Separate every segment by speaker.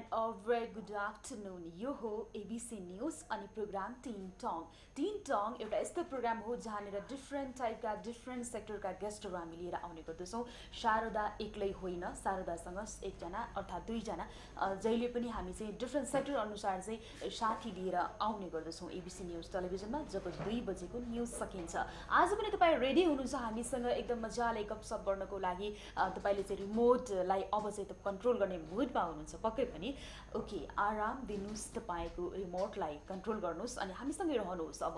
Speaker 1: नमस्ते and a very good afternoon यो हो एबिसी न्युज अनि प्रोग्राम टिन टङ टिन टङ एउटा यस्तो प्रोग्राम हो जहाँनिर डिफ्रेन्ट टाइपका डिफ्रेन्ट सेक्टरका गेस्टहरू हामी लिएर आउने गर्दछौँ। शारदा एक्लै होइन। शारदासँग एकजना अर्थात् दुईजना। जहिले पनि हामी चाहिँ डिफ्रेन्ट सेक्टर अनुसार चाहिँ साथी लिएर आउने गर्दछौँ एबिसी न्युज टेलिभिजनमा जब दुई बजेको न्युज सकिन्छ। आज पनि तपाईँ रेडी हुनुहुन्छ हामीसँग? एकदम मजाले गफसप गर्नको लागि तपाईँले चाहिँ रिमोटलाई अब चाहिँ कन्ट्रोल गर्ने मुडमा हुनुहुन्छ। पक्कै पनि? ओके आराम दिनुहोस् तपाईँको रिमोटलाई कन्ट्रोल गर्नुहोस् अनि हामीसँगै रहनुहोस् अब।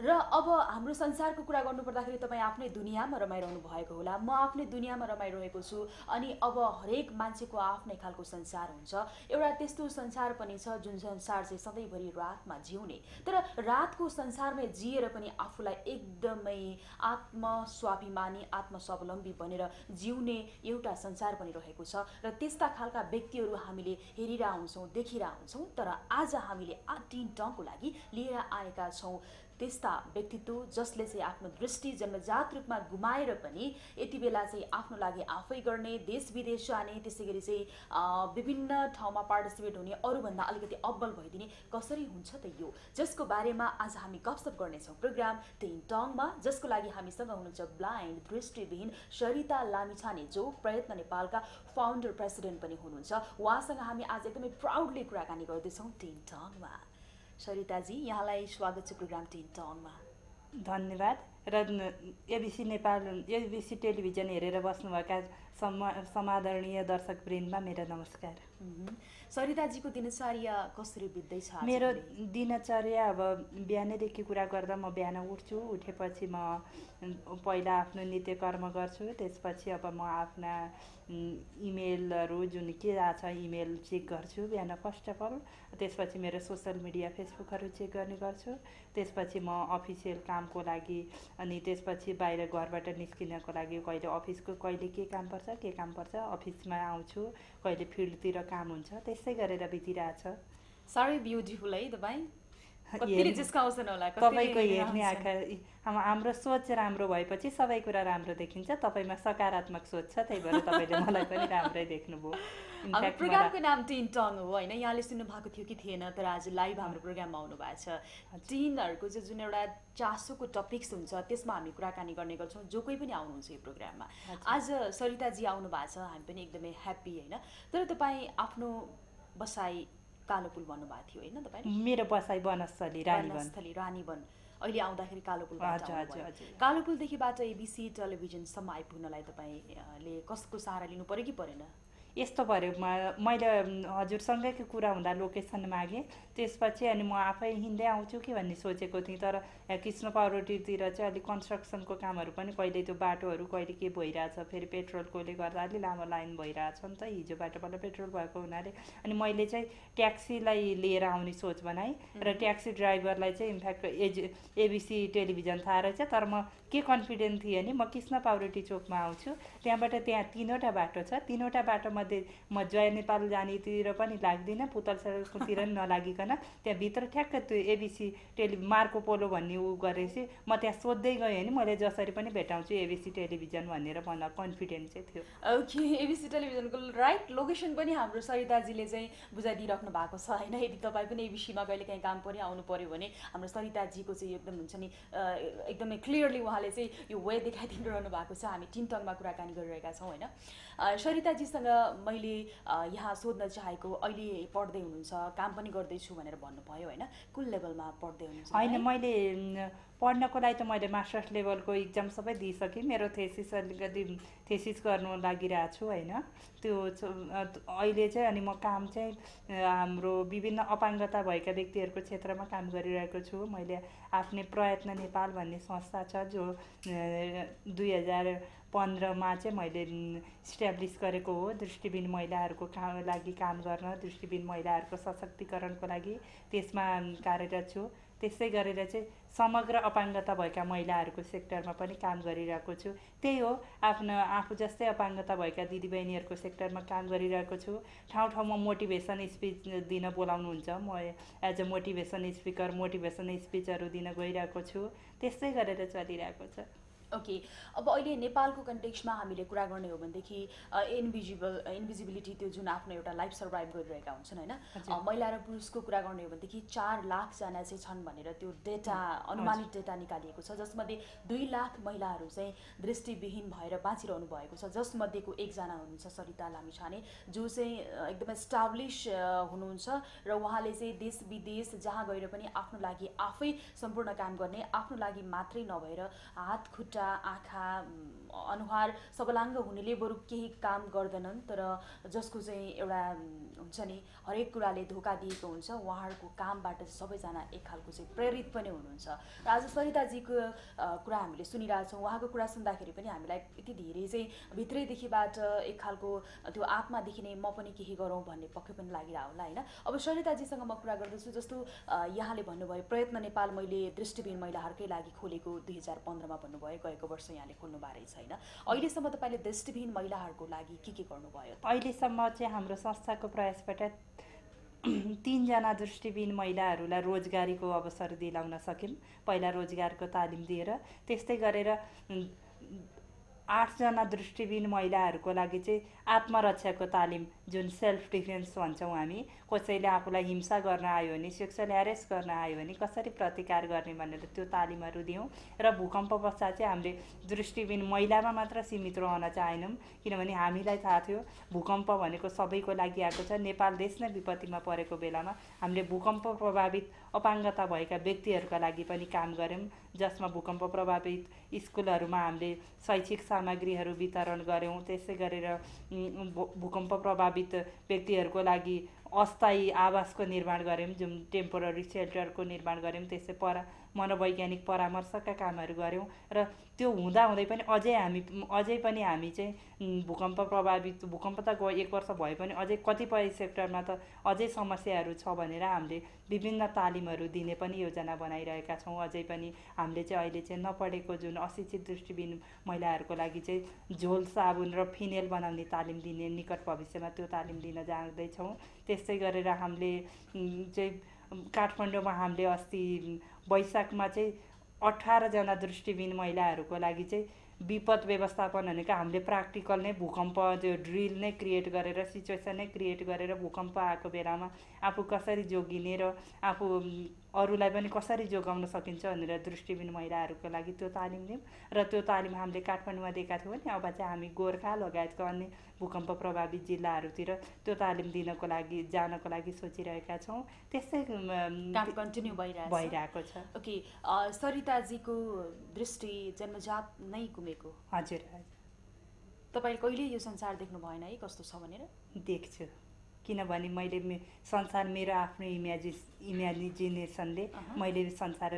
Speaker 1: र अब हाम्रो संसारको कुरा गर्नुपर्दाखेरि तपाईँ आफ्नै दुनियाँमा रमाइरहनु भएको होला। म आफ्नै दुनियाँमा रमाइरहेको छु अनि अब हरेक मान्छेको आफ्नै खालको संसार हुन्छ। एउटा त्यस्तो संसार पनि छ जुन संसार चाहिँ सधैँभरि रातमा जिउने। तर रातको संसारमै जिएर पनि आफूलाई एकदमै आत्मस्वाभिमानी आत्मस्वावलम्बी बनेर जिउने एउटा संसार पनि रहेको छ र त्यस्ता खालका व्यक्तिहरू हामीले हेरेर आउँछौँ देखिर आउँछौँ तर आज हामीले आ टिन टङको लागि लिएर आएका छौँ। त्यस्ता व्यक्तित्व जसले चाहिँ आफ्नो दृष्टि जन्मजात रूपमा गुमाएर पनि यति बेला चाहिँ आफ्नो लागि आफै गर्ने देश विदेश जाने त्यसै गरी चाहिँ विभिन्न ठाउँमा पार्टिसिपेट हुने अरूभन्दा अलिकति अब्बल भइदिने कसरी हुन्छ त यो? जसको बारेमा आज हामी गफसप गर्नेछौँ प्रोग्राम टिन टङमा जसको लागि हामीसँग हुनुहुन्छ ब्लाइन्ड दृष्टिविहीन सरिता लामिछाने जो प्रयत्न नेपालका फाउन्डर प्रेसिडेन्ट पनि हुनुहुन्छ। उहाँसँग हामी आज एकदमै प्राउडली कुराकानी गर्दैछौँ टिन टङमा। सरिताजी यहाँलाई स्वागत छ प्रोग्राम टिन टङमा
Speaker 2: धन्यवाद र एबिसी नेपाल एबिसी टेलिभिजन हेरेर बस्नुभएका समा समादरणीय दर्शकवृन्दमा मेरो नमस्कार।
Speaker 1: सरिताजीको दिनचर्या कसरी बित्दैछ
Speaker 2: मेरो? दिनचर्या अब बिहानैदेखि कुरा गर्दा म बिहान उठ्छु उठेपछि म पहिला आफ्नो नित्य कर्म गर्छु त्यसपछि अब म आफ्ना इमेलहरू जुन के आएको छ इमेल चेक गर्छु बिहान फर्स्ट अफ अल। त्यसपछि मेरो सोसियल मिडिया फेसबुकहरू चेक गर्ने गर्छु। त्यसपछि म अफिसियल कामको लागि अनि त्यसपछि बाहिर घरबाट निस्किनको लागि कहिले अफिसको कहिले के काम पर्छ के काम पर्छ अफिसमा आउँछु कहिले फिल्डतिर काम हुन्छ त्यस्तै गरेर बितिरहेछ।
Speaker 1: साह्रै ब्युटिफुल है तपाईँ।
Speaker 2: तपाईँको हेर्ने। आँखा हाम- हाम्रो सोच राम्रो भएपछि सबै कुरा राम्रो देखिन्छ। तपाईँमा सकारात्मक सोच छ त्यही भएर तपाईँले मलाई पनि राम्रै देख्नुभयो।
Speaker 1: प्रोग्रामको नाम टिन टङ हो होइन? यहाँले सुन्नु भएको थियो कि थिएन तर आज लाइभ हाम्रो प्रोग्राममा आउनु भएको छ टिनहरूको चाहिँ जुन एउटा चासोको टपिक्स हुन्छ त्यसमा हामी कुराकानी गर्ने गर्छौँ जो कोही पनि आउनुहुन्छ यो प्रोग्राममा। आज सरिताजी आउनु भएको छ हामी पनि एकदमै ह्याप्पी होइन? तर तपाईँ आफ्नो बसाइ कालो पुल भन्नुभएको थियो होइन तपाईँ
Speaker 2: मेरो बसाइ वनस्थली
Speaker 1: वनस्थली रानीवन अहिले आउँदाखेरि कालो पुल। कालो पुलदेखिबाट एबिसी टेलिभिजनसम्म आइपुग्नलाई तपाईँले कसको सहारा लिनु पऱ्यो कि परेन?
Speaker 2: यस्तो पऱ्यो म मैले हजुरसँगैको कुरा हुँदा लोकेसन मागेँ। त्यसपछि अनि म आफै हिँड्दै आउँछु कि भन्ने सोचेको थिएँ। तर कृष्ण पाउरोटीतिर चाहिँ अलिक कन्स्ट्रक्सनको कामहरू पनि कहिले त्यो बाटोहरू कहिले के भइरहेछ फेरि पेट्रोलकोले गर्दा अलि लामो लाइन भइरहेछ नि त हिजो बाटोबाट पेट्रोल भएको हुनाले। अनि मैले चाहिँ ट्याक्सीलाई लिएर आउने सोच बनाएँ र ट्याक्सी ड्राइभरलाई चाहिँ इनफ्याक्ट एज एबिसी टेलिभिजन थाहा रहेछ। तर म के कन्फिडेन्ट थिएँ नि म कृष्ण पाउरोटी चोकमा आउँछु। त्यहाँबाट त्यहाँ तिनवटा बाटो छ। तिनवटा बाटोमध्ये म जय नेपाल जानेतिर पनि लाग्दिनँ पुतल सडकतिर पनि नलागिकन त्यहाँभित्र ठ्याक्क त्यो एबिसी टेलि मार्को पोलो भन्ने ऊ गरेपछि म त्यहाँ सोध्दै गएँ नि मैले जसरी पनि भेटाउँछु एबिसी टेलिभिजन भनेर मलाई कन्फिडेन्ट चाहिँ थियो।
Speaker 1: ओके एबिसी टेलिभिजनको राइट लोकेसन पनि हाम्रो सरिताजीले चाहिँ बुझाइदिइराख्नु भएको छ होइन? यदि तपाईँ पनि एबिसीमा कहिले काहीँ काम पनि आउनु पऱ्यो भने हाम्रो सरिताजीको चाहिँ एकदम हुन्छ नि एकदमै क्लियरली उहाँले चाहिँ यो वे देखाइदिनु रहनु भएको छ। हामी टिनटङमा कुराकानी गरिरहेका छौँ होइन? सरिताजीसँग मैले यहाँ सोध्न चाहेको अहिले पढ्दै हुनुहुन्छ काम पनि गर्दैछु भनेर भन्नुभयो होइन कुन लेभलमा पढ्दै हुनुहुन्छ
Speaker 2: होइन? मैले पढ्नको लागि त मैले मास्टर्स लेभलको इक्जाम सबै दिइसकेँ। मेरो थेसिस अलिकति थेसिस गर्नु लागिरहेको छु होइन? त्यो अहिले चाहिँ अनि म काम चाहिँ हाम्रो विभिन्न अपाङ्गता भएका व्यक्तिहरूको क्षेत्रमा काम गरिरहेको छु। मैले आफ्नै प्रयत्न नेपाल भन्ने संस्था छ जो दुई हजार पन्ध्रमा चाहिँ मैले इस्ट्याब्लिस गरेको हो। दृष्टिबिन महिलाहरूको काम लागि काम गर्न दृष्टिबिन महिलाहरूको सशक्तिकरणको लागि त्यसमा कार्यरत छु। त्यसै गरेर चाहिँ समग्र अपाङ्गता भएका महिलाहरूको सेक्टरमा पनि काम गरिरहेको छु। त्यही हो आफ्नो आफू जस्तै अपाङ्गता भएका दिदीबहिनीहरूको सेक्टरमा काम गरिरहेको छु। ठाउँ ठाउँमा मोटिभेसन स्पिच दिन बोलाउनुहुन्छ। म as a motivation speaker motivation स्पिचहरू दिन गइरहेको छु। त्यस्तै गरेर चलिरहेको छ।
Speaker 1: ओके अब अहिले नेपालको कन्टेक्समा हामीले कुरा गर्ने हो भनेदेखि इन्भिजिबल इन्भिजिबिलिटी त्यो जुन आफ्नो एउटा लाइफ सर्भाइभ गरिरहेका हुन्छन् होइन। महिला र पुरुषको कुरा गर्ने हो भनेदेखि चार लाखजना चाहिँ छन् भनेर त्यो डेटा अनुमानित डेटा निकालिएको छ जसमध्ये दुई लाख महिलाहरू चाहिँ दृष्टिविहीन भएर बाँचिरहनु भएको छ जसमध्येको एकजना हुनुहुन्छ सरिता लामिछाने जो चाहिँ एकदमै स्टाब्लिस हुनुहुन्छ र उहाँले चाहिँ देश विदेश जहाँ गएर पनि आफ्नो लागि आफै सम्पूर्ण काम गर्ने आफ्नो लागि मात्रै नभएर हात खुट्टा आँखा उम्, अनुहार सबलाङ्ग हुनेले बरु केही काम गर्दैनन् तर जसको चाहिँ एउटा हुन्छ नि हरेक कुराले धोका दिएको हुन्छ उहाँहरूको कामबाट सबैजना एक खालको चाहिँ प्रेरित पनि हुनुहुन्छ। र आज सरिताजीको कुरा हामीले सुनिरहेछौँ उहाँको कुरा सुन्दाखेरि पनि हामीलाई यति धेरै चाहिँ भित्रैदेखिबाट एक खालको त्यो आत्मादेखि नै म पनि केही गरौँ भन्ने पक्कै पनि लागिरह होला होइन? अब सरिताजीसँग म कुरा गर्दछु जस्तो यहाँले भन्नुभयो प्रयत्न नेपाल मैले दृष्टिविहीन महिलाहरूकै लागि खोलेको दुई हजार पन्ध्रमा भन्नुभयो गएको वर्ष यहाँले खोल्नु भएको रहेछ होइन अहिलेसम्म तपाईँले दृष्टिविहीन महिलाहरूको लागि के के गर्नुभयो?
Speaker 2: अहिलेसम्म चाहिँ हाम्रो संस्थाको प्रयासबाट तिनजना दृष्टिविहीन महिलाहरूलाई रोजगारीको अवसर दिलाउन सक्यौँ पहिला रोजगारको तालिम दिएर त्यस्तै गरेर आठजना दृष्टिविहीन महिलाहरूको लागि चाहिँ आत्मरक्षाको तालिम जुन सेल्फ डिफेन्स भन्छौँ हामी कसैले आफूलाई हिंसा गर्न आयो भने सेक्सुअल ह्यारेस गर्न आयो भने कसरी प्रतिकार गर्ने भनेर त्यो तालिमहरू दियौँ र भूकम्प पश्चात चाहिँ हामीले दृष्टिविहीन महिलामा मात्र सीमित रहन चाहेनौँ किनभने हामीलाई थाहा थियो भूकम्प भनेको सबैको लागि आएको छ। नेपाल देश नै विपत्तिमा परेको बेलामा हामीले भूकम्प प्रभावित अपाङ्गता भएका व्यक्तिहरूका लागि पनि काम गऱ्यौँ। जसमा भूकम्प प्रभावित स्कुलहरूमा हामीले शैक्षिक सामग्रीहरू वितरण गऱ्यौँ। त्यसै गरेर भूकम्प प्रभावित व्यक्तिहरूको लागि अस्थायी आवासको निर्माण गऱ्यौँ जुन टेम्पोररी सेल्टरको निर्माण गऱ्यौँ। त्यसै परा मनोवैज्ञानिक परामर्शका कामहरू गऱ्यौँ र त्यो हुँदाहुँदै पनि अझै हामी अझै पनि हामी चाहिँ भूकम्प प्रभावित भूकम्प त गयो एक वर्ष भए पनि अझै कतिपय सेक्टरमा त अझै समस्याहरू छ भनेर हामीले विभिन्न तालिमहरू दिने पनि योजना बनाइरहेका छौँ। अझै पनि हामीले चाहिँ अहिले चाहिँ नपढेको जुन अशिक्षित दृष्टिविहीन महिलाहरूको लागि चाहिँ झोल साबुन र फिनेल बनाउने तालिम दिने निकट भविष्यमा त्यो तालिम दिन जाँदैछौँ। त्यस्तै गरेर हामीले चाहिँ काठमाडौँमा हामीले अस्ति वैशाखमा चाहिँ अठारजना दृष्टिविहीन महिलाहरूको लागि चाहिँ विपद व्यवस्थापन भनेको हामीले प्र्याक्टिकल नै भूकम्प त्यो ड्रिल नै क्रिएट गरेर सिचुएसन नै क्रिएट गरेर भूकम्प आएको बेलामा आफू कसरी जोगिने र आफू अरूलाई पनि कसरी जोगाउन सकिन्छ भनेर दृष्टिविहीन महिलाहरूको लागि त्यो तालिम दियौँ र त्यो तालिम हामीले काठमाडौँमा दिएका थियौँ भने अब चाहिँ हामी गोर्खा लगायतका अन्य भूकम्प प्रभावित जिल्लाहरूतिर त्यो तालिम दिनको लागि जानको लागि सोचिरहेका छौँ। त्यस्तै
Speaker 1: काम कन्टिन्यू भइरहेछ।
Speaker 2: भइरहेको छ।
Speaker 1: ओके सरिताजीको दृष्टि जन्मजात नै गुमेको
Speaker 2: हजुर हजुर।
Speaker 1: तपाईँले कहिले यो संसार देख्नु भएन है? कस्तो छ भनेर?
Speaker 2: देख्छु। किनभने मैले मे संसार मेरो आफ्नो इमेजि इमेजिनेसनले। मैले संसार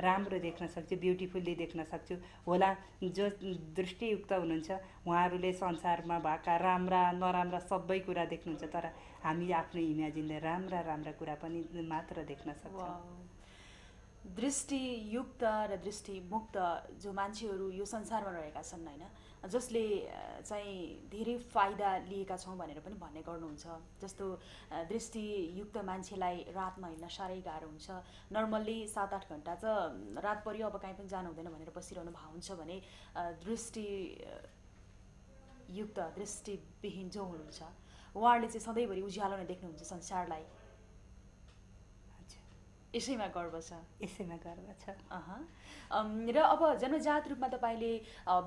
Speaker 2: राम्रो देख्न सक्छु ब्युटिफुल्ली देख्न सक्छु होला जो दृष्टियुक्त हुनुहुन्छ उहाँहरूले संसारमा भएका राम्रा नराम्रा सबै कुरा देख्नुहुन्छ तर हामी आफ्नो इमेजिनले राम्रा राम्रा कुरा पनि मात्र देख्न सक्छौँ।
Speaker 1: दृष्टियुक्त र दृष्टिमुक्त जो मान्छेहरू यो संसारमा रहेका छन् होइन जसले चाहिँ धेरै फाइदा लिएका छौँ भनेर पनि भन्ने गर्नुहुन्छ। जस्तो दृष्टियुक्त मान्छेलाई रातमा हिँड्न साह्रै गाह्रो हुन्छ। नर्मल्ली सात आठ घन्टा त रात पऱ्यो अब कहीँ पनि जानु हुँदैन भनेर बसिरहनु भएको हुन्छ भने अ, दृष्टि अ, युक्त दृष्टिविहीन जो हुनुहुन्छ उहाँहरूले चाहिँ सधैँभरि उज्यालो नै देख्नुहुन्छ संसारलाई। यसैमा गर्व छ।
Speaker 2: यसैमा गर्व छ।
Speaker 1: र अब जन्मजात रूपमा तपाईँले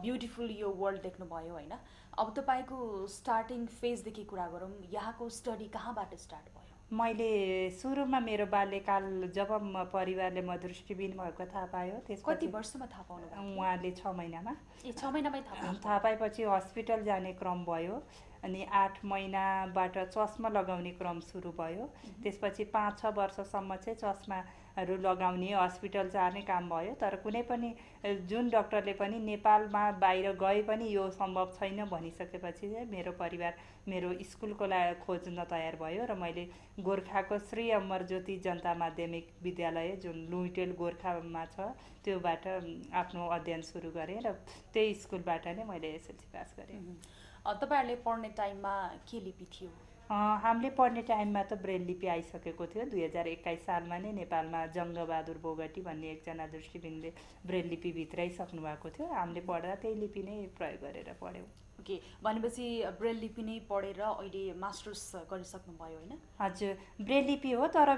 Speaker 1: ब्युटिफुल यो वर्ल्ड देख्नुभयो होइन? अब तपाईँको स्टार्टिङ फेजदेखि कुरा गरौँ। यहाँको स्टडी कहाँबाट स्टार्ट भयो?
Speaker 2: मैले सुरुमा मेरो बाल्यकाल जब म परिवारले म दृष्टिविहीन भएको थाहा पायो
Speaker 1: कति
Speaker 2: त्यसपछि
Speaker 1: वर्षमा थाहा पाउनु
Speaker 2: उहाँले छ महिनामा।
Speaker 1: ए छ महिनामै थाहा
Speaker 2: थाहा पाएपछि हस्पिटल जाने क्रम भयो। अनि आठ महिनाबाट चस्मा लगाउने क्रम सुरु भयो। त्यसपछि पाँच छ वर्षसम्म चाहिँ चस्मा हरू लगाउने हस्पिटल जाने काम भयो। तर कुनै पनि जुन डक्टरले पनि नेपालमा बाहिर गए पनि यो सम्भव छैन भनिसकेपछि चाहिँ मेरो परिवार मेरो स्कुलको ला खोज्न तयार भयो र मैले गोर्खाको श्री अमरज्योति जनता माध्यमिक विद्यालय जुन लुइटेल गोर्खामा छ त्योबाट आफ्नो अध्ययन सुरु गरेँ र त्यही स्कुलबाट नै मैले एसएलसी पास गरेँ।
Speaker 1: तपाईँहरूले पढ्ने टाइममा के लिपि थियो?
Speaker 2: हामीले पढ्ने टाइममा त ब्रेल लिपि आइसकेको थियो। दुई हजार एक्काइस सालमा नै नेपालमा जङ्गबहादुर बोगटी भन्ने एकजना दृष्टिबिनले ब्रेल लिपि भित्राइसक्नु भएको थियो। हामीले पढ्दा त्यही लिपि नै प्रयोग गरेर पढ्यौँ।
Speaker 1: ओके भनेपछि ब्रेल लिपि नै पढेर अहिले मास्टर्स गरिसक्नुभयो होइन?
Speaker 2: हजुर ब्रेल लिपि हो तर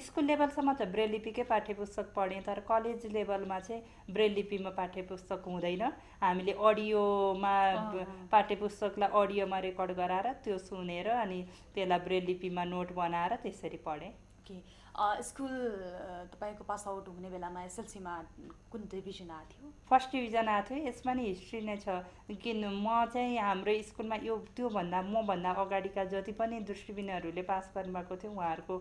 Speaker 2: स्कुल लेभलसम्म त ब्रेल लिपिकै पाठ्यपुस्तक पढेँ तर कलेज लेभलमा चाहिँ ब्रेल लिपिमा पाठ्यपुस्तक हुँदैन। हामीले अडियोमा
Speaker 1: अँ।
Speaker 2: पाठ्यपुस्तकलाई अडियोमा रेकर्ड गराएर त्यो सुनेर अनि त्यसलाई ब्रेल लिपिमा नोट बनाएर त्यसरी पढेँ।
Speaker 1: ओके स्कुल तपाईँको पास आउट हुने बेलामा एसएलसीमा कुन डिभिजन आएको थियो?
Speaker 2: फर्स्ट डिभिजन आएको थियो। यसमा नि हिस्ट्री नै छ। किन म चाहिँ हाम्रो स्कुलमा यो त्योभन्दा मभन्दा अगाडिका जति पनि दृष्टिबिनहरूले पास गर्नुभएको थियो उहाँहरूको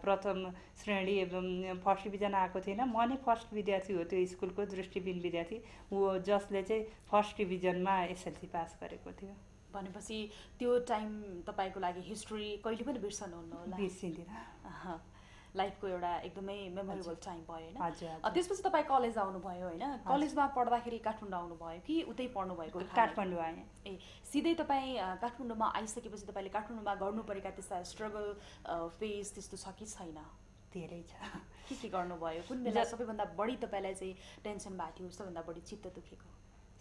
Speaker 2: प्रथम श्रेणी एवं फर्स्ट डिभिजन आएको थिएन। म नै फर्स्ट विद्यार्थी हो त्यो स्कुलको दृष्टिबिन विद्यार्थी। हो जसले चाहिँ फर्स्ट डिभिजनमा एसएलसी पास गरेको थियो।
Speaker 1: भनेपछि त्यो टाइम तपाईँको लागि हिस्ट्री कहिले पनि बिर्सनुहुन्न होला।
Speaker 2: बिर्सिँदिनँ।
Speaker 1: लाइफको एउटा एकदमै मेमोरेबल। टाइम भयो होइन? त्यसपछि तपाईँ कलेज आउनुभयो होइन? कलेजमा पढ्दाखेरि काठमाडौँ आउनुभयो कि उतै पढ्नुभएको
Speaker 2: काठमाडौँ आएँ।
Speaker 1: ए सिधै तपाईँ काठमाडौँमा आइसकेपछि तपाईँले काठमाडौँमा गर्नु परेका त्यस्ता स्ट्रगल फेज त्यस्तो छ कि छैन?
Speaker 2: धेरै छ।
Speaker 1: के के गर्नुभयो? कुन बेला सबैभन्दा बढी तपाईँलाई चाहिँ टेन्सन भएको थियो? सबैभन्दा बढी चित्त दुखेको?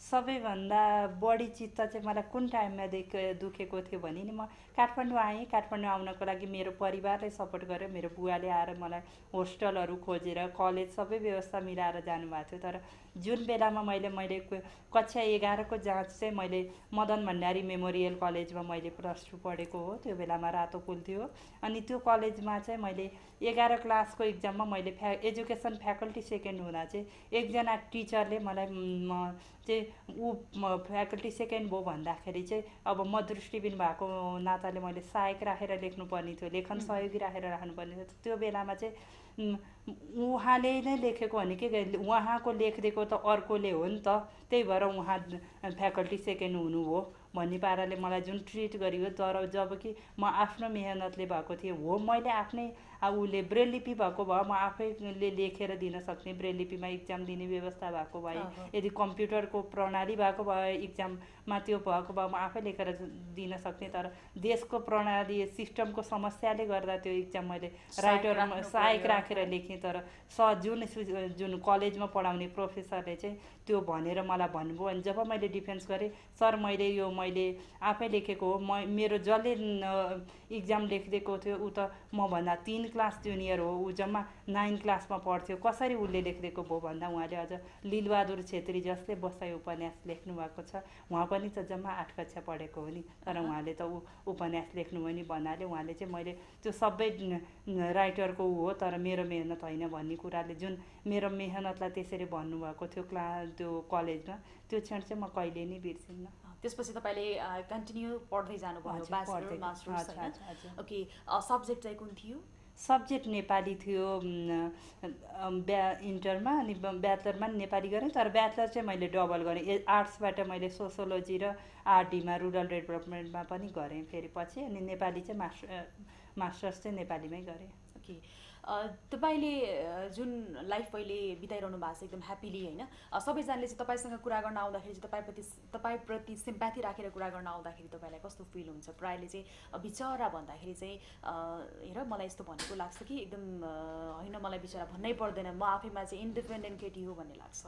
Speaker 2: सबैभन्दा बढी चित्त चाहिँ मलाई कुन टाइममा देख दुखेको थियो भने नि म काठमाडौँ आएँ। काठमाडौँ आउनको लागि मेरो परिवारले सपोर्ट गर्यो मेरो बुवाले आएर मलाई होस्टलहरू खोजेर कलेज सबै व्यवस्था मिलाएर जानुभएको थियो। तर जुन बेलामा मैले मैले कक्षा एघारको जाँच चाहिँ मैले मदन भण्डारी मेमोरियल कलेजमा मैले प्लस टू पढेको हो त्यो बेलामा रातो पुल थियो अनि त्यो कलेजमा चाहिँ मैले एघार क्लासको इक्जाममा मैले फ्या एजुकेसन फ्याकल्टी सेकेन्ड हुँदा चाहिँ एकजना टिचरले मलाई म चाहिँ ऊ फ्याकल्टी सेकेन्ड भयो भन्दाखेरि चाहिँ अब म दृष्टिबिन भएको नाताले मैले सहायक राखेर लेख्नुपर्ने थियो लेखन. सहयोगी राखेर राख्नुपर्ने थियो त्यो बेलामा चाहिँ उहाँले नै लेखेको भने के उहाँको लेखिदिएको त अर्कोले हो नि त। त्यही भएर उहाँ फ्याकल्टी सेकेन्ड हुनुभयो भन्ने पाराले मलाई जुन ट्रिट गरियो तर जब कि म आफ्नो मेहनतले भएको थिएँ हो मैले आफ्नै अब उसले ब्रेल लिपि भएको भए म आफैले लेखेर दिन सक्ने ब्रेल लिपिमा इक्जाम दिने व्यवस्था भएको भए। यदि कम्प्युटरको प्रणाली भएको भए इक्जाममा त्यो भएको भए म आफै लेखेर दिन सक्ने तर देशको प्रणाली सिस्टमको समस्याले गर्दा त्यो इक्जाम मैले राइटर सहायक। राखेर लेखेँ तर स जुन जुन कलेजमा पढाउने प्रोफेसरले चाहिँ त्यो भनेर मलाई भन्नुभयो अनि जब मैले डिफेन्स गरेँ सर मैले यो मैले आफै लेखेको हो म मेरो जसले इक्जाम लेखिदिएको थियो ऊ त मभन्दा तिन क्लास जुनियर हो ऊ जम्मा नाइन क्लासमा पढ्थ्यो। कसरी उसले लेखिदिएको भयो भन्दा उहाँले अझ लिलबहादुर छेत्री जसले बसाइ उपन्यास लेख्नु भएको छ। उहाँ पनि त जम्मा आठ कक्षा पढेको हो नि। तर। उहाँले त ऊ उपन्यास लेख्नुभयो नि भन्नाले उहाँले चाहिँ मैले त्यो सबै राइटरको ऊ हो तर मेरो मेहनत होइन भन्ने कुराले जुन मेरो मेहनतलाई त्यसरी भन्नुभएको थियो क्ला त्यो कलेजमा त्यो क्षण चाहिँ म कहिले नै बिर्सिन्न।
Speaker 1: त्यसपछि तपाईँले कन्टिन्यू पढ्दै जानुभयो। ओके सब्जेक्ट चाहिँ कुन थियो?
Speaker 2: सब्जेक्ट नेपाली थियो ब्या इन्टरमा अनि ब्याचलरमा नि नेपाली गरेँ तर ब्याचलर चाहिँ मैले डबल गरेँ। ए आर्ट्सबाट मैले सोसियोलोजी र आरडीमा रुरल डेभलपमेन्टमा पनि गरेँ फेरि पछि अनि नेपाली चाहिँ मास्टर मास्टर्स चाहिँ नेपालीमै गरेँ।
Speaker 1: तपाईँले जुन लाइफ अहिले बिताइरहनु भएको छ एकदम ह्याप्पिली होइन सबैजनाले चाहिँ तपाईँसँग कुरा गर्न आउँदाखेरि चाहिँ तपाईँप्रति तपाईँप्रति सिम्प्याथी राखेर कुरा गर्न आउँदाखेरि तपाईँलाई कस्तो फिल हुन्छ? प्रायःले चाहिँ बिचरा भन्दाखेरि चाहिँ हेर मलाई यस्तो भनेको लाग्छ कि एकदम होइन मलाई बिचरा भन्नै पर्दैन म आफैमा चाहिँ इन्डिपेन्डेन्ट केटी हो भन्ने लाग्छ।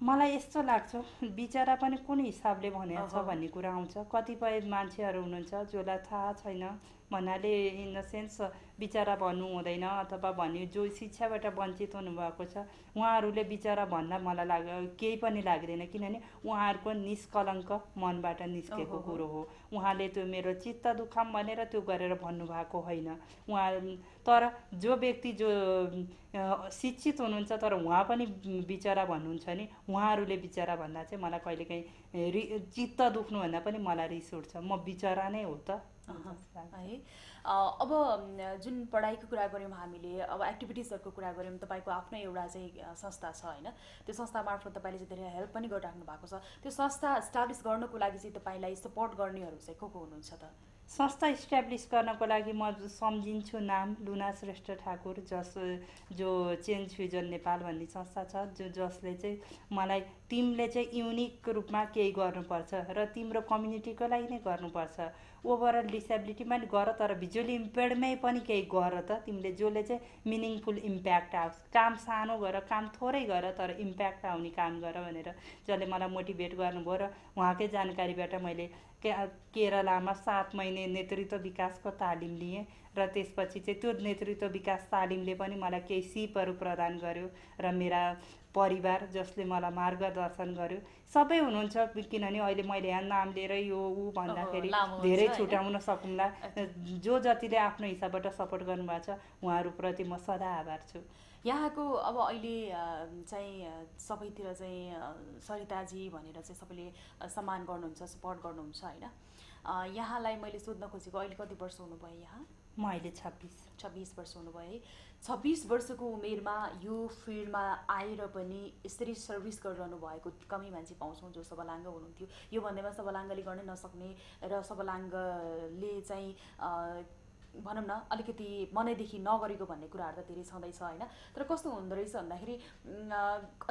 Speaker 2: मलाई यस्तो लाग्छ बिचरा पनि कुन हिसाबले भनेको छ। भन्ने कुरा आउँछ। कतिपय मान्छेहरू हुनुहुन्छ जसलाई थाहा छैन भन्नाले इन द सेन्स बिचरा भन्नु हुँदैन अथवा भन्यो जो शिक्षाबाट वञ्चित हुनुभएको छ उहाँहरूले बिचरा भन्दा मलाई लाग केही पनि लाग्दैन किनभने उहाँहरूको निष्कलङ्क मनबाट निस्केको। कुरो हो उहाँले त्यो मेरो चित्त दुखाम भनेर त्यो गरेर भन्नुभएको होइन उहाँ तर जो व्यक्ति जो शिक्षित हुनुहुन्छ तर उहाँ पनि बिचरा भन्नुहुन्छ नि उहाँहरूले बिचरा भन्दा चाहिँ मलाई कहिलेकाहीँ रि चित्त दुख्नुभन्दा पनि मलाई रिस उठ्छ म बिचरा नै हो त।
Speaker 1: है। अब जुन पढाइको कुरा गऱ्यौँ हामीले अब एक्टिभिटिजहरूको कुरा गऱ्यौँ तपाईँको आफ्नै एउटा चाहिँ संस्था छ होइन? त्यो संस्था मार्फत तपाईँले चाहिँ धेरै हेल्प पनि गरिराख्नु भएको छ। त्यो संस्था इस्टाब्लिस गर्नको लागि चाहिँ तपाईँलाई सपोर्ट गर्नेहरू चाहिँ को को हुनुहुन्छ त?
Speaker 2: संस्था इस्ट्याब्लिस गर्नको लागि म सम्झिन्छु नाम लुना श्रेष्ठ ठाकुर जस जो चेन्ज फ्युजन नेपाल भन्ने संस्था छ जो जसले चाहिँ मलाई तिमीले चाहिँ युनिक रूपमा केही गर्नुपर्छ र तिम्रो कम्युनिटीको लागि नै गर्नुपर्छ। ओभरअल डिसेबिलिटीमा नि गर तर भिजुअली इम्पेयर्डमै पनि केही गर त। तिमीले जसले चाहिँ मिनिङफुल इम्प्याक्ट आओस् काम सानो गर काम थोरै गर तर इम्प्याक्ट आउने काम गर भनेर जसले मलाई मोटिभेट गर्नुभयो र उहाँकै जानकारीबाट मैले केरलामा सात महिने नेतृत्व विकासको तालिम लिएँ र त्यसपछि चाहिँ त्यो नेतृत्व विकास तालिमले पनि मलाई केही सिपहरू प्रदान गर्यो र मेरा परिवार जसले मलाई मार्गदर्शन गर्यो। सबै हुनुहुन्छ किनभने अहिले मैले यहाँ नाम लिएर यो ऊ भन्दाखेरि धेरै? छुट्याउन सकुँला। जो जतिले आफ्नो हिसाबबाट सपोर्ट गर्नुभएको छ उहाँहरूप्रति म सदा आभार छु।
Speaker 1: यहाँको अब अहिले चाहिँ सबैतिर चाहिँ सरिताजी भनेर चाहिँ सबैले सम्मान गर्नुहुन्छ सपोर्ट गर्नुहुन्छ होइन? यहाँलाई मैले सोध्न खोजेको अहिले कति वर्ष हुनुभयो यहाँ?
Speaker 2: म अहिले छब्बिस।
Speaker 1: छब्बिस वर्ष हुनुभयो है। छब्बिस वर्षको उमेरमा यो फिल्डमा आएर पनि यसरी सर्भिस गरिरहनु भएको कमै मान्छे पाउँछौँ जो सबलाङ्ग हुनुहुन्थ्यो। यो भन्दैमा सबलाङ्गले गर्नै नसक्ने र सबलाङ्गले चाहिँ भनौँ न अलिकति मनैदेखि नगरेको भन्ने कुराहरू त धेरै छँदैछ होइन? तर कस्तो हुँदो रहेछ भन्दाखेरि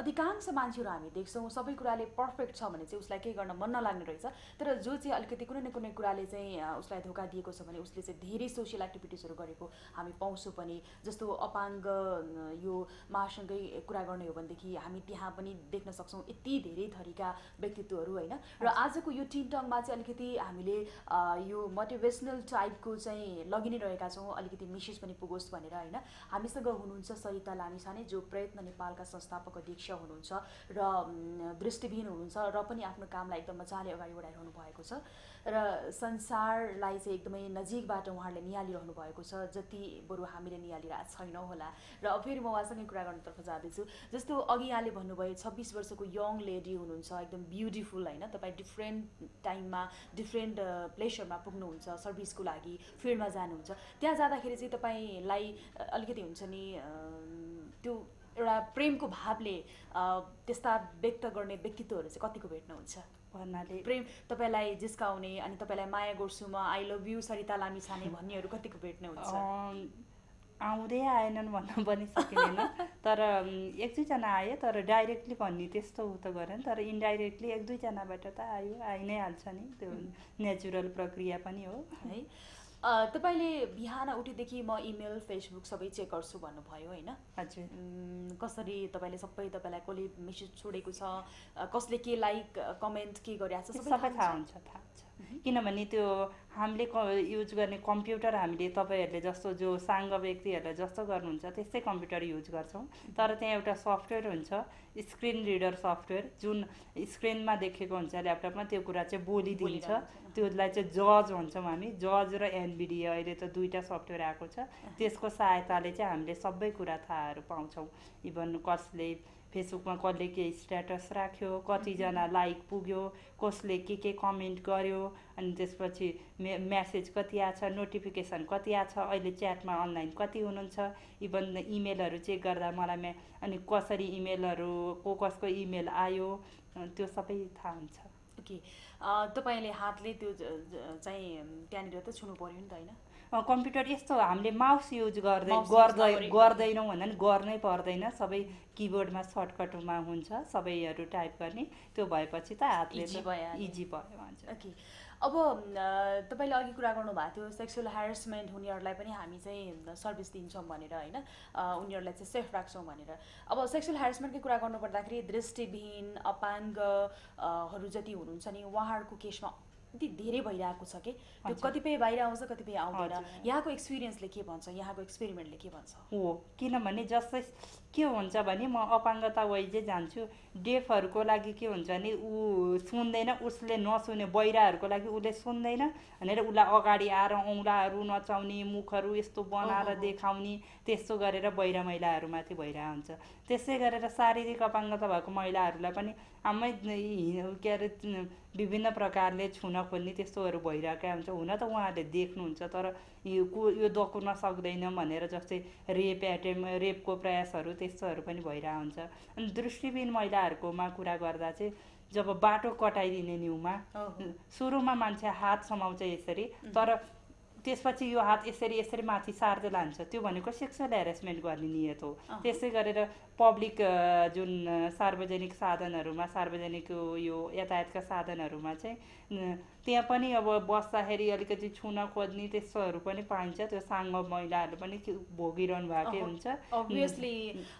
Speaker 1: अधिकांश मान्छेहरू हामी देख्छौँ सबै कुराले पर्फेक्ट छ भने चाहिँ उसलाई केही गर्न मन नलाग्ने रहेछ। तर जो चाहिँ अलिकति कुनै न कुनै कुराले चाहिँ उसलाई धोका दिएको छ भने उसले चाहिँ धेरै सोसियल एक्टिभिटिजहरू गरेको हामी पाउँछौँ पनि। जस्तो अपाङ्ग यो महासँगै कुरा गर्ने हो भनेदेखि हामी त्यहाँ पनि देख्न सक्छौँ यति धेरै थरीका व्यक्तित्वहरू होइन? र आजको यो टिनटङमा चाहिँ अलिकति हामीले यो मोटिभेसनल टाइपको चाहिँ लगि नै रहेका छौँ अलिकति मेसेज पनि पुगोस् भनेर होइन? हामीसँग हुनुहुन्छ सरिता लामिछाने जो प्रयत्न नेपालका संस्थापक अध्यक्ष हुनुहुन्छ र दृष्टिविहीन हुनुहुन्छ र पनि आफ्नो कामलाई एकदम मजाले अगाडि बढाइरहनु भएको छ। र संसारलाई चाहिँ एकदमै नजिकबाट उहाँहरूले निहालिरहनु भएको छ। जति बरु हामीले निहालिरहेको छैनौँ होला। र फेरि म उहाँसँगै कुरा गर्नुतर्फ जाँदैछु। जस्तो अघि यहाँले भन्नुभयो छब्बिस वर्षको यङ लेडी हुनुहुन्छ एकदम ब्युटिफुल होइन। तपाईँ डिफ्रेन्ट टाइममा डिफ्रेन्ट प्लेसरमा पुग्नुहुन्छ सर्भिसको लागि फिल्डमा जानुहुन्छ। त्यहाँ जाँदाखेरि चाहिँ तपाईँलाई अलिकति हुन्छ नि त्यो एउटा प्रेमको भावले त्यस्ता व्यक्त गर्ने व्यक्तित्वहरू चाहिँ कतिको भेट्नुहुन्छ?
Speaker 2: भन्नाले
Speaker 1: प्रेम तपाईँलाई जिस्काउने अनि तपाईँलाई माया गर्छु म I love you Sarita Lamichhane भन्नेहरू कतिको भेट्नुहुन्छ
Speaker 2: आउँदै आएनन् भन्न पनि सकिँदैन तर एक दुईजना आयो तर डाइरेक्टली भन्ने त्यस्तो उ त गरेन। तर इन्डाइरेक्टली एक दुईजनाबाट त आयो आइ नै हाल्छ नि। त्यो नेचुरल प्रक्रिया पनि हो।
Speaker 1: है। तपाईँले बिहान उठेदेखि म इमेल फेसबुक सबै चेक गर्छु भन्नुभयो होइन?
Speaker 2: हजुर।
Speaker 1: कसरी तपाईँले सबै तपाईँलाई कसले मेसेज छोडेको छ? कसले के लाइक कमेन्ट के गरिरहेको छ?
Speaker 2: सबै थाहा हुन्छ। थाहा हुन्छ। किनभने त्यो हामीले क युज गर्ने कम्प्युटर हामीले तपाईँहरूले जस्तो जो साङ्ग व्यक्तिहरूले जस्तो गर्नुहुन्छ त्यस्तै कम्प्युटर युज गर्छौँ। तर त्यहाँ एउटा सफ्टवेयर हुन्छ स्क्रिन रिडर सफ्टवेयर जुन स्क्रिनमा देखेको हुन्छ ल्यापटपमा त्यो कुरा चाहिँ बोलिदिन्छ। त्यसलाई चाहिँ जज भन्छौँ हामी। जज र एनबिडी अहिले त दुईवटा सफ्टवेयर आएको छ। त्यसको सहायताले चाहिँ हामीले सबै कुरा थाहाहरू पाउँछौँ। इभन कसले फेसबुकमा कसले के स्ट्याटस राख्यो कतिजना लाइक पुग्यो कसले के के कमेन्ट गर्यो अनि त्यसपछि मे म्यासेज कति आएको छ नोटिफिकेसन कति आएको छ अहिले च्याटमा अनलाइन कति हुनुहुन्छ इभन इमेलहरू चेक गर्दा मलाई म्या अनि कसरी इमेलहरू को कसको इमेल आयो त्यो सबै थाहा हुन्छ।
Speaker 1: ओके। अ, तपाईँले हातले त्यो चाहिँ त्यहाँनिर त छुनु पऱ्यो नि त होइन?
Speaker 2: कम्प्युटर यस्तो हामीले माउस युज गर्दै गर्दै गर्दैनौँ भन्दा पनि गर्नै पर्दैन। सबै किबोर्डमा सर्टकटमा हुन्छ सबैहरू टाइप गर्ने। त्यो भएपछि त हातले। इजी भयो भन्छ।
Speaker 1: ओके। अब तपाईँले अघि कुरा गर्नुभएको थियो सेक्सुअल ह्यारेसमेन्ट हुनेहरूलाई पनि हामी चाहिँ सर्भिस दिन्छौँ भनेर होइन? उनीहरूलाई चाहिँ सेफ राख्छौँ भनेर। अब सेक्सुअल ह्यारेसमेन्टकै कुरा गर्नुपर्दाखेरि दृष्टिविहीन अपाङ्ग अ, हरू जति हुनुहुन्छ नि उहाँहरूको केसमा यति धेरै भइरहेको छ कि? त्यो। कतिपय बाहिर आउँछ कतिपय आउँदैन। यहाँको एक्सपिरियन्सले के भन्छ? यहाँको एक्सपेरिमेन्टले के भन्छ?
Speaker 2: हो किनभने जस्तै के हुन्छ भने म अपाङ्गता वाइजै जान्छु। डेफहरूको लागि के हुन्छ भने ऊ सुन्दैन उसले नसुने बहिराहरूको लागि उसले सुन्दैन भनेर उसलाई अगाडि आएर औँलाहरू नचाउने मुखहरू यस्तो बनाएर। देखाउने त्यस्तो गरेर बहिरा महिलाहरूमाथि भइरहेको हुन्छ त्यसै गरेर शारीरिक अपाङ्गता भएको महिलाहरूलाई पनि आमै के अरे विभिन्न प्रकारले छुन खोज्ने त्यस्तोहरू भइरहेका हुन्छ। हुन त उहाँहरूले देख्नुहुन्छ तर यो को यो दकुर्न सक्दैन भनेर जस्तै रेप एटेम रेपको प्रयासहरू त्यस्तोहरू पनि भइरहेको हुन्छ अनि दृष्टिविहीन महिलाहरूकोमा कुरा गर्दा चाहिँ जब बाटो कटाइदिने न्युमा। सुरुमा मान्छे हात समाउँछ यसरी तर त्यसपछि यो हात यसरी यसरी माथि सार्दै लान्छ त्यो भनेको सेक्सुअल हेरेसमेन्ट गर्ने नियत हो। त्यसै गरेर पब्लिक जुन सार्वजनिक साधनहरूमा सार्वजनिक यो यातायातका साधनहरूमा चाहिँ त्यहाँ पनि अब बस्दाखेरि अलिकति छुन खोज्ने त्यस्तोहरू पनि पाइन्छ त्यो साङ्ग महिलाहरू पनि भोगिरहनु भएकै। हुन्छ
Speaker 1: अभियसली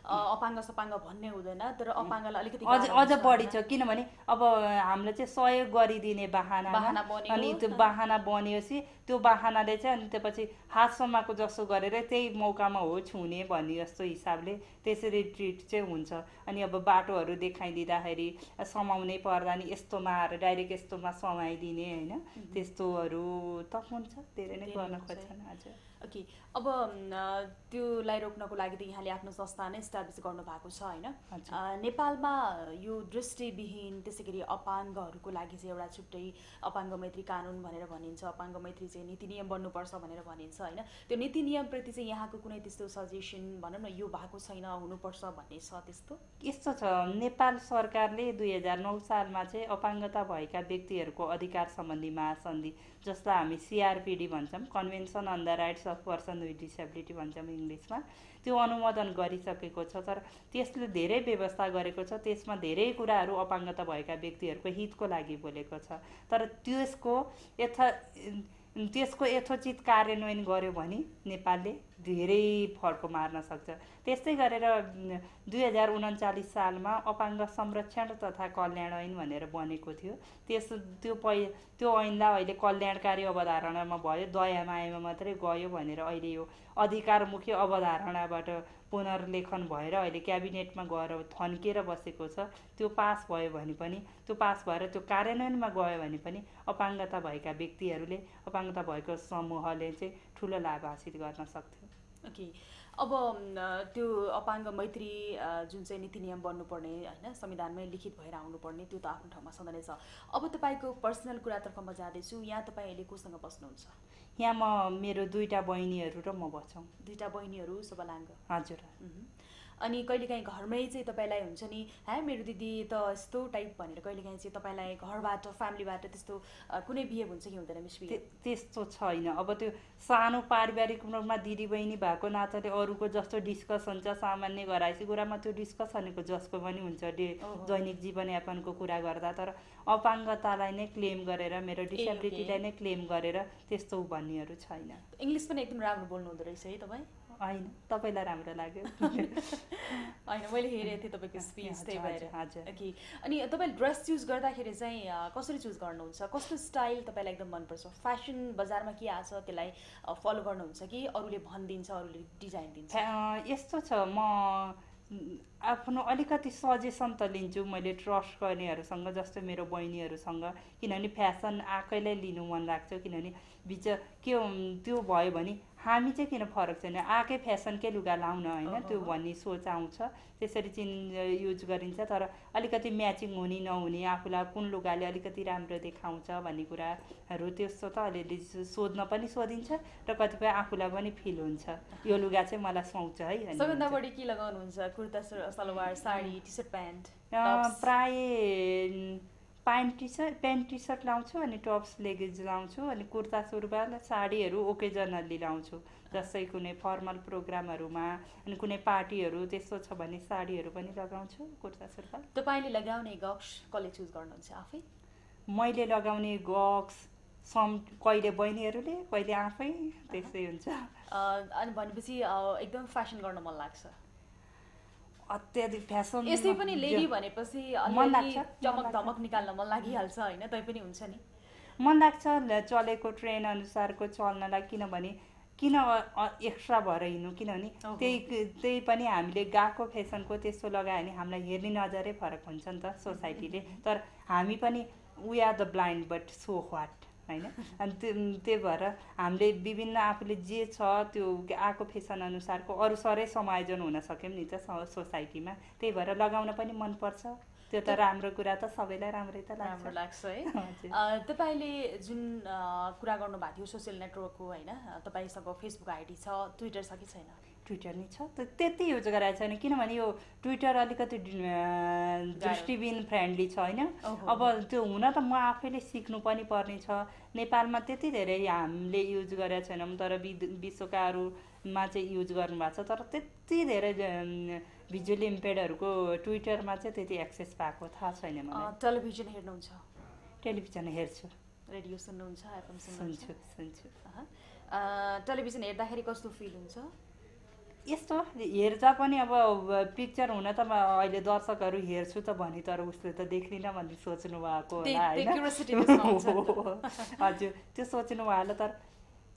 Speaker 1: अपाङ्ग सपाङ्ग भन्ने हुँदैन तर अपाङ्गलाई अलिकति
Speaker 2: अझ अझ बढी? छ किनभने अब हामीले चाहिँ सहयोग गरिदिने
Speaker 1: बाहना
Speaker 2: अनि त्यो बाहना बनिएपछि त्यो बाहनाले चाहिँ अनि त्यसपछि हातसम्मको जस्तो गरेर त्यही मौकामा हो छुने भन्ने जस्तो हिसाबले त्यसरी ट्रिट चाहिँ हुन्छ। अनि अब बाटोहरू देखाइदिँदाखेरि समाउनै पर्दा नि यस्तोमा आएर डाइरेक्ट यस्तोमा समाइदिने होइन? त्यस्तोहरू त हुन्छ। धेरै नै गर्न। खोज्छन् हजुर
Speaker 1: ओके अब त्योलाई रोक्नको लागि त यहाँले आफ्नो संस्था नै इस्टाब्लिस गर्नु भएको छ होइन नेपालमा यो दृष्टिविहीन त्यसै गरी अपाङ्गहरूको लागि चाहिँ एउटा छुट्टै अपाङ्ग मैत्री कानुन भनेर भनिन्छ। अपाङ्ग मैत्री चाहिँ नीति नियम बन्नुपर्छ भनेर भनिन्छ होइन? त्यो नीति नियमप्रति चाहिँ यहाँको कुनै त्यस्तो सजेसन भनौँ न यो भएको छैन हुनुपर्छ भन्ने छ त्यस्तो?
Speaker 2: यस्तो छ। नेपाल सरकारले दुई हजार नौ सालमा चाहिँ अपाङ्गता भएका व्यक्तिहरूको अधिकार सम्बन्धी महासन्धि जसलाई हामी सिआरपिडी भन्छौँ convention on the rights of person with disability भन्छौँ इङ्ग्लिसमा। त्यो अनुमोदन गरिसकेको छ तर त्यसले धेरै व्यवस्था गरेको छ त्यसमा धेरै कुराहरू अपाङ्गता भएका व्यक्तिहरूको हितको लागि बोलेको छ। तर त्यसको यथा त्यसको यथोचित कार्यान्वयन गर्यो भने नेपालले धेरै फड्को मार्न सक्छ। त्यस्तै गरेर दुई हजार उन्चालिस सालमा अपाङ्ग संरक्षण तथा कल्याण ऐन भनेर बनेको थियो। त्यस त्यो पै त्यो ऐनलाई अहिले कल्याणकारी अवधारणामा भयो। दया मायामा मात्रै गयो भनेर अहिले यो अधिकारमुखी अवधारणाबाट पुनर्लेखन भएर अहिले क्याबिनेटमा गएर थन्किएर बसेको छ। त्यो पास भयो भने पनि त्यो पास भएर त्यो कार्यान्वयनमा गयो भने पनि अपाङ्गता भएका व्यक्तिहरूले अपाङ्गता भएको समूहले चाहिँ ठुलो लाभ हासिल गर्न सक्थ्यो।
Speaker 1: ओके। अब त्यो अपाङ्ग मैत्री जुन चाहिँ नीति नियम बन्नुपर्ने होइन संविधानमै लिखित भएर आउनुपर्ने त्यो त आफ्नो ठाउँमा सधैँ नै छ। अब तपाईँको पर्सनल कुरातर्फ म जाँदैछु। यहाँ तपाईँ अहिले कोसँग बस्नुहुन्छ?
Speaker 2: यहाँ म मेरो दुईवटा बहिनीहरू र म बस्छौँ।
Speaker 1: दुईवटा बहिनीहरू सबलाङ्ग
Speaker 2: हजुर।
Speaker 1: अनि कहिलेकाहीँ घरमै चाहिँ तपाईँलाई हुन्छ नि है मेरो दिदी त यस्तो टाइप भनेर कहिलेकाहीँ चाहिँ तपाईँलाई घरबाट फ्यामिलीबाट त्यस्तो कुनै बिहेभ हुन्छ कि हुँदैन मिस
Speaker 2: त्यस्तो छैन। अब त्यो सानो पारिवारिक रूपमा दिदीबहिनी भएको नाताले अरूको जस्तो डिस्कस हुन्छ सामान्य घराइसी कुरामा त्यो डिस्कसनको जसको पनि हुन्छ डे। दैनिक जीवनयापनको कुरा गर्दा। तर अपाङ्गतालाई नै क्लेम गरेर मेरो डिसेबिलिटीलाई नै क्लेम गरेर त्यस्तो भन्नेहरू छैन।
Speaker 1: इङ्ग्लिस पनि एकदम राम्रो बोल्नु हुँदो रहेछ है तपाईँ?
Speaker 2: होइन तपाईँलाई राम्रो लाग्यो?
Speaker 1: होइन मैले हेरेको थिएँ तपाईँको स्पिच त्यही भएर।
Speaker 2: हजुर।
Speaker 1: ओके। अनि तपाईँले ड्रेस चुज गर्दाखेरि चाहिँ कसरी चुज गर्नुहुन्छ? कस्तो स्टाइल तपाईँलाई एकदम मनपर्छ? फ्यासन बजारमा के आछ? त्यसलाई फलो गर्नुहुन्छ कि अरूले भनिदिन्छ अरूले डिजाइन दिन्छ?
Speaker 2: यस्तो छ। म आफ्नो अलिकति सजेसन त लिन्छु। मैले ट्रस्ट गर्नेहरूसँग जस्तो मेरो बहिनीहरूसँग। किनभने फ्यासन आफैलाई लिनु मन लाग्छ। किनभने बिच के त्यो भयो भने हामी चाहिँ किन फरक छैन आएकै फ्यासनकै लुगा लाउन होइन त्यो। भन्ने सोच आउँछ त्यसरी चाहिँ युज गरिन्छ तर अलिकति म्याचिङ हुने नहुने आफूलाई कुन लुगाले अलिकति राम्रो देखाउँछ भन्ने कुराहरू त्यस्तो त अलिअलि सोध्न पनि सोधिन्छ र कतिपय आफूलाई पनि फिल हुन्छ यो लुगा चाहिँ मलाई सुहाउँछ है
Speaker 1: सबभन्दा। बढी के लगाउनुहुन्छ kurta salwar sari T shirt pant?
Speaker 2: प्राय pant T shirt pant T shirt लाउँछु अनि टप्स लेगिज लाउँछु अनि कुर्ता सुरुवाल साडीहरू ओकेजनल्ली लाउँछु। जस्तै कुनै फर्मल प्रोग्रामहरूमा अनि कुनै पार्टीहरू त्यस्तो छ भने साडीहरू पनि लगाउँछु कुर्ता सुरुवाल।
Speaker 1: तपाईँले लगाउने गक्स कसले चुज गर्नुहुन्छ आफै?
Speaker 2: मैले लगाउने गक्स सम कहिले बहिनीहरूले कहिले आफै त्यस्तै हुन्छ।
Speaker 1: अनि भनेपछि एकदम फ्यासन गर्न मन लाग्छ।
Speaker 2: अत्याधिक फ्यासन
Speaker 1: यसै पनि लेडी भनेपछि चमक। धमक निकाल्न मन लागिहाल्छ होइन तै पनि हुन्छ नि
Speaker 2: मन लाग्छ चलेको ट्रेन अनुसारको चल्नलाई किनभने किन एक्स्ट्रा भएर हिँड्नु किनभने। त्यही त्यही पनि हामीले गएको फेसनको त्यस्तो लगायो भने हामीलाई हेर्ने नजरै फरक हुन्छ नि त सोसाइटीले तर हामी पनि we are the blind but so what होइन? अनि त्यो त्यही भएर हामीले विभिन्न आफूले जे छ त्यो आएको फेसन अनुसारको अरू सरै समायोजन हुन सक्यौँ नि त सोसाइटीमा। त्यही भएर लगाउन पनि मनपर्छ। त्यो त राम्रो कुरा त सबैलाई राम्रै त
Speaker 1: राम्रो
Speaker 2: लाग्छ
Speaker 1: है। तपाईँले जुन कुरा गर्नुभएको थियो सोसियल नेटवर्कको होइन तपाईँसँग फेसबुक आइडी छ ट्विटर छ कि छैन?
Speaker 2: ट्विटर नै छ। त त्यति युज गराएको छैन। किनभने यो ट्विटर अलिकति दृष्टिबिन फ्रेन्डली छ होइन। अब त्यो हुन त म आफैले सिक्नु पनि पर्ने छ। नेपालमा त्यति धेरै हामीले युज गरेका छैनौँ तर विश्वका अरूमा चाहिँ युज गर्नुभएको छ। तर त्यति धेरै भिजुअली इम्पेयर्डहरूको ट्विटरमा चाहिँ त्यति एक्सेस भएको थाहा छैन मलाई।
Speaker 1: टेलिभिजन हेर्नुहुन्छ?
Speaker 2: टेलिभिजन हेर्छु।
Speaker 1: रेडियो सुन्नुहुन्छ एफएम
Speaker 2: सुन्छु सुन्छु।
Speaker 1: टेलिभिजन हेर्दाखेरि कस्तो फिल हुन्छ?
Speaker 2: यस्तो हेर्दा पनि अब पिक्चर हुन त म अहिले दर्शकहरू हेर्छु त भने तर उसले त देख्दिनँ भन्ने सोच्नु भएको होला होइन? हजुर त्यो सोच्नु भयो होला तर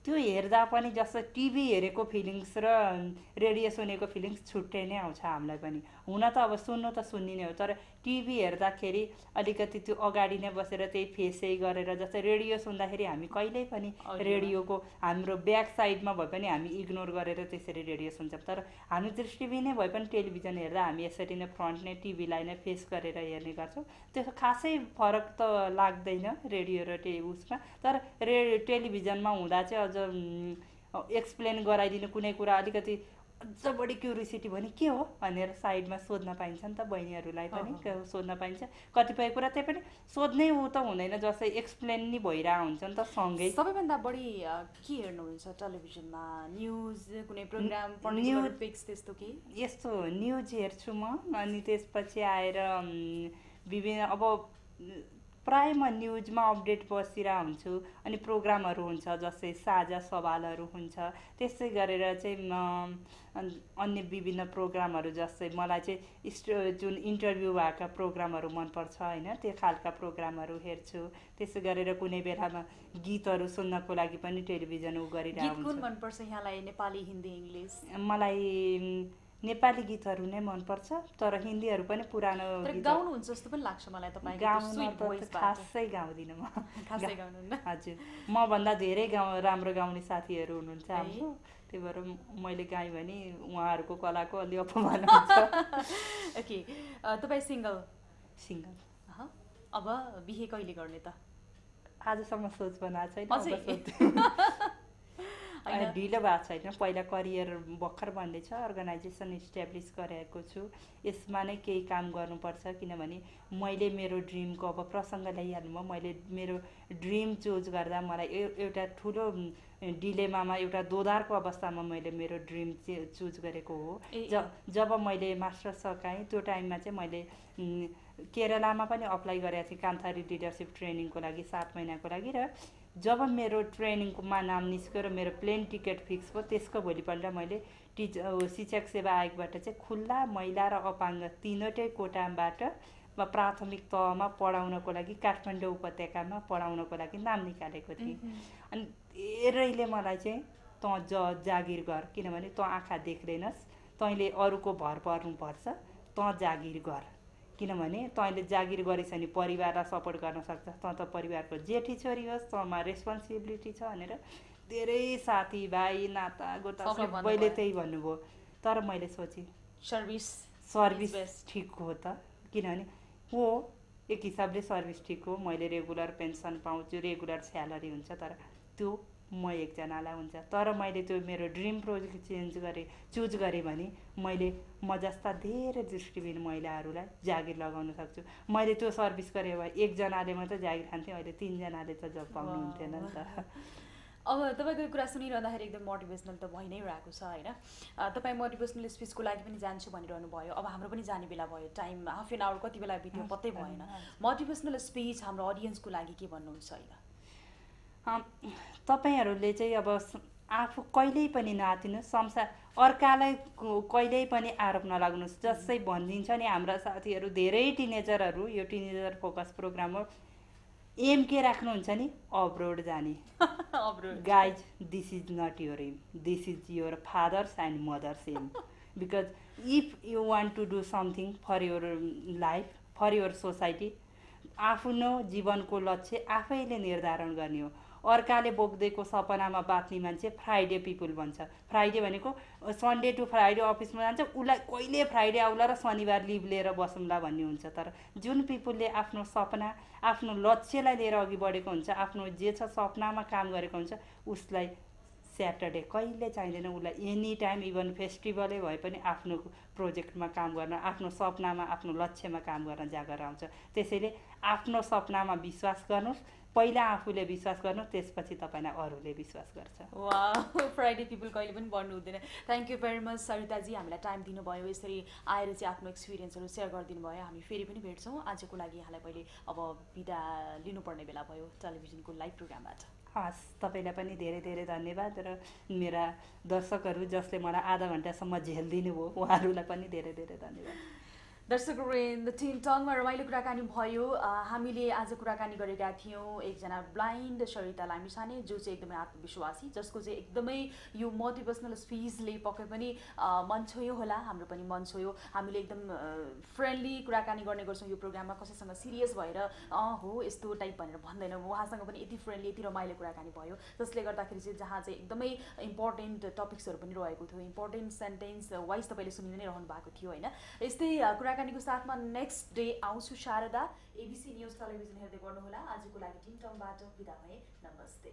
Speaker 2: त्यो हेर्दा पनि जस्तो टिभी हेरेको फिलिङ्स र रेडियो सुनेको फिलिङ्स छुट्टै नै आउँछ हामीलाई पनि। हुन त अब सुन्नु त सुन्ने नै हो तर टिभी हेर्दाखेरि अलिकति त्यो अगाडि नै बसेर त्यही फेसै गरेर जस्तै रेडियो सुन्दाखेरि हामी कहिल्यै पनि। रेडियोको हाम्रो ब्याक साइडमा भए पनि हामी इग्नोर गरेर त्यसरी रेडियो सुन्छौँ तर हामी दृष्टिबिनै भए पनि टेलिभिजन हेर्दा हामी यसरी नै फ्रन्ट नै टिभीलाई नै फेस गरेर हेर्ने गर्छौँ त्यसो खासै फरक त लाग्दैन रेडियो र टे उसमा तर रे टेलिभिजनमा हुँदा चाहिँ अझ एक्सप्लेन गराइदिनु कुनै कुरा अलिकति अझ बढी क्युरियोसिटी भने के हो भनेर साइडमा सोध्न पाइन्छ नि त बहिनीहरूलाई पनि सोध्न पाइन्छ। कतिपय कुरा त्यही पनि सोध्नै ऊ त हुँदैन जस्तै एक्सप्लेन नि भइरहेको हुन्छ नि त सँगै।
Speaker 1: सबैभन्दा बढी के हेर्नुहुन्छ टेलिभिजनमा न्युज कुनै प्रोग्राम
Speaker 2: न्युज-
Speaker 1: पर्टिकुलर पिक्स त्यस्तो के
Speaker 2: यस्तो न्युज हेर्छु म अनि त्यसपछि आएर विभिन्न अब प्राय म न्युजमा अपडेट बसिरहेको हुन्छु अनि प्रोग्रामहरू हुन्छ जस्तै साझा सवालहरू हुन्छ। त्यस्तै गरेर चाहिँ म अन्य विभिन्न प्रोग्रामहरू जस्तै मलाई चाहिँ स्टो जुन इन्टरभ्यू भएका प्रोग्रामहरू मनपर्छ होइन त्यो खालका प्रोग्रामहरू हेर्छु। त्यसै गरेर कुनै बेलामा गीतहरू सुन्नको लागि पनि टेलिभिजन उ
Speaker 1: गीत
Speaker 2: गरिरहेको
Speaker 1: मनपर्छ यहाँलाई? नेपाली हिन्दी इङ्ग्लिस?
Speaker 2: मलाई नेपाली गीतहरू नै मनपर्छ तर हिन्दीहरू पनि पुरानो
Speaker 1: गाउनुहुन्छ जस्तो पनि लाग्छ मलाई तपाईँको
Speaker 2: गाउन खासै गाउँदिनँ म। हजुर। मभन्दा धेरै गाउँ राम्रो गाउने साथीहरू हुनुहुन्छ? हाम्रो। त्यही भएर मैले गाएँ भने उहाँहरूको कलाको अलि अपमान हुन्छ।
Speaker 1: ओके। तपाईँ सिङ्गल?
Speaker 2: सिङ्गल।
Speaker 1: अब बिहे कहिले गर्ने त?
Speaker 2: आजसम्म सोच बनाएको छैन
Speaker 1: होइन।
Speaker 2: ढिलो भएको छैन। पहिला करियर भर्खर बन्दैछ अर्गनाइजेसन इस्ट्याब्लिस गरेको छु। यसमा नै केही काम गर्नुपर्छ किनभने मैले मेरो ड्रिमको अब प्रसङ्ग ल्याइहाल्नु मैले मेरो ड्रिम चुज गर्दा मलाई एउटा ठुलो डिलेमामा एउटा दोधारको अवस्थामा मैले मेरो ड्रिम चाहिँ चुज गरेको हो। ज जब मैले मास्टर सकाएँ त्यो टाइममा चाहिँ मैले केरलामा पनि अप्लाई गरेको थिएँ। कान्थारी लिडरसिप ट्रेनिङको लागि सात महिनाको लागि र जब मेरो ट्रेनिङमा नाम निस्क्यो र मेरो प्लेन टिकट फिक्स भयो त्यसको भोलिपल्ट मैले टिच शिक्षक सेवा आयोगबाट चाहिँ खुल्ला महिला र अपाङ्ग तिनवटै कोटाबाट म प्राथमिक तहमा पढाउनको लागि काठमाडौँ उपत्यकामा पढाउनको लागि नाम निकालेको थिएँ। अनि धेरैले मलाई चाहिँ तँ ज जागिर गर किनभने तँ आँखा देख्दैनस् तैँले अरूको भर पर्नुपर्छ तँ जागिर गर किनभने तैँले जागिर गरेछ भने परिवारलाई सपोर्ट गर्न सक्छस् तँ त परिवारको जेठी छोरी होस् तँमा रेस्पोन्सिबिलिटी छ भनेर धेरै साथीभाइ नाता गोता
Speaker 1: सबले।
Speaker 2: त्यही भन्नुभयो तर मैले सोचेँ
Speaker 1: सर्भिस
Speaker 2: सर्भिस. ठिक हो त किनभने हो एक हिसाबले सर्भिस ठिक हो मैले रेगुलर पेन्सन पाउँछु रेगुलर स्यालेरी हुन्छ तर त्यो म एकजनालाई हुन्छ। तर मैले त्यो मेरो ड्रिम प्रोजेक्ट चेन्ज गरेँ चुज गरेँ भने मैले म जस्ता धेरै दृष्टिबिन महिलाहरूलाई जागिर लगाउन सक्छु। मैले त्यो सर्भिस गरेँ भए एकजनाले मात्रै जागिर खान्थेँ अहिले तिनजनाले त जब पाउनु हुन्थेन नि त।
Speaker 1: अब तपाईँको यो कुरा सुनिरहँदाखेरि एकदम मोटिभेसनल त भइ नै रहेको छ होइन? तपाईँ मोटिभेसनल स्पिचको लागि पनि जान्छु भनिरहनु भयो अब हाम्रो पनि जाने बेला भयो। टाइम हाफ एन आवर कति बेला बित्यो पत्तै भएन। मोटिभेसनल स्पिच हाम्रो अडियन्सको लागि के भन्नुहुन्छ अहिले
Speaker 2: अम, तपाईँहरूले चाहिँ अब आफू कहिल्यै पनि नातिनु संसार अर्कालाई कहिल्यै पनि आरोप नलाग्नुहोस्। जसै भनिदिन्छ नि हाम्रा साथीहरू धेरै टिनेजरहरू यो टिनेजर फोकस प्रोग्राम हो। एम के राख्नुहुन्छ नि? अब्रोड जाने।
Speaker 1: Abroad.
Speaker 2: This is not your aim. This is your father's and mother's aim. Because if you want to do something for your um, life for your society आफ्नो जीवनको लक्ष्य आफैले निर्धारण गर्ने हो। अर्काले बोक्दैको सपनामा बाँच्ने मान्छे फ्राइडे पिपुल भन्छ। फ्राइडे भनेको सन्डे टु फ्राइडे अफिसमा जान्छ उसलाई कहिले फ्राइडे आउला र शनिबार लिभ लिएर बसौँला भन्ने हुन्छ। तर जुन पिपुलले आफ्नो सपना आफ्नो लक्ष्यलाई लिएर अघि बढेको हुन्छ आफ्नो जे छ सपनामा काम गरेको हुन्छ उसलाई स्याटरडे कहिले चाहिँदैन उसलाई एनी टाइम इभन फेस्टिभलै भए पनि आफ्नो प्रोजेक्टमा काम गर्न आफ्नो सपनामा आफ्नो लक्ष्यमा काम गर्न जागर आउँछ। त्यसैले आफ्नो सपनामा विश्वास गर्नुहोस् पहिला आफूले विश्वास गर्नु त्यसपछि तपाईँलाई अरूले विश्वास गर्छ।
Speaker 1: वा फ्राइडे पिपल कहिले पनि बढ्नु हुँदैन। थ्याङ्क यू भेरी मच सरिताजी हामीलाई टाइम दिनुभयो। यसरी आएर चाहिँ आफ्नो एक्सपिरियन्सहरू सेयर गरिदिनु भयो हामी फेरि पनि भेट्छौँ। आजको लागि यहाँलाई पहिले अब बिदा लिनुपर्ने बेला भयो टेलिभिजनको लाइभ प्रोग्रामबाट।
Speaker 2: हस् तपाईँलाई पनि धेरै धेरै धन्यवाद र मेरा दर्शकहरू जसले मलाई आधा घन्टासम्म झेलिदिनु भयो उहाँहरूलाई पनि धेरै धेरै धन्यवाद।
Speaker 1: दर्शकवृन्द टिन टङमा रमाइलो कुराकानी भयो। हामीले आज कुराकानी गरेका थियौँ एकजना ब्लाइन्ड सरिता लामिछाने जो चाहिँ एकदमै आत्मविश्वासी जसको चाहिँ एकदमै यो मोटिभेसनल स्पिचले पक्कै पनि मन छोयो होला हाम्रो पनि मन छोयो। हामीले एकदम फ्रेन्डली कुराकानी गर्ने गर्छौँ यो प्रोग्राममा कसैसँग सिरियस भएर अँ हो यस्तो टाइप भनेर भन्दैनौँ। उहाँसँग पनि यति फ्रेन्डली यति रमाइलो कुराकानी भयो। जसले गर्दाखेरि चाहिँ जहाँ चाहिँ एकदमै इम्पोर्टेन्ट टपिक्सहरू पनि रहेको थियो। इम्पोर्टेन्ट सेन्टेन्स वाइज तपाईँले सुनि नै रहनु भएको थियो होइन? यस्तै अ, कुराकानीको साथमा नेक्स्ट डे आउँछु शारदा। एबिसी न्युज टेलिभिजन हेर्दै गर्नुहोला। आजको लागि टिङटङबाट बिदा भए नमस्ते।